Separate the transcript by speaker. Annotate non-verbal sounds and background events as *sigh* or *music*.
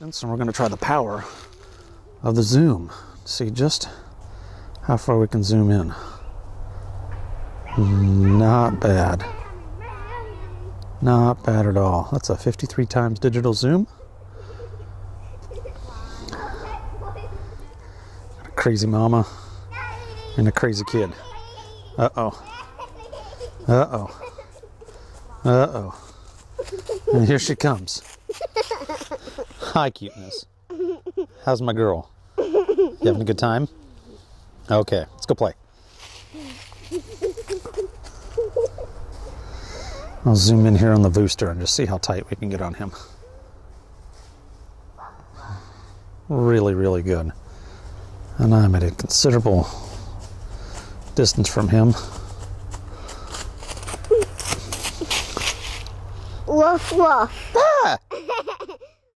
Speaker 1: And we're going to try the power of the zoom. See just how far we can zoom in. Not bad. Not bad at all. That's a 53 times digital zoom. A crazy mama and a crazy kid. Uh oh. Uh oh. Uh oh. And here she comes. Hi, cuteness. How's my girl? You having a good time? Okay, let's go play. I'll zoom in here on the booster and just see how tight we can get on him. Really, really good. And I'm at a considerable distance from him.
Speaker 2: Woof woof.
Speaker 1: Ah! *laughs*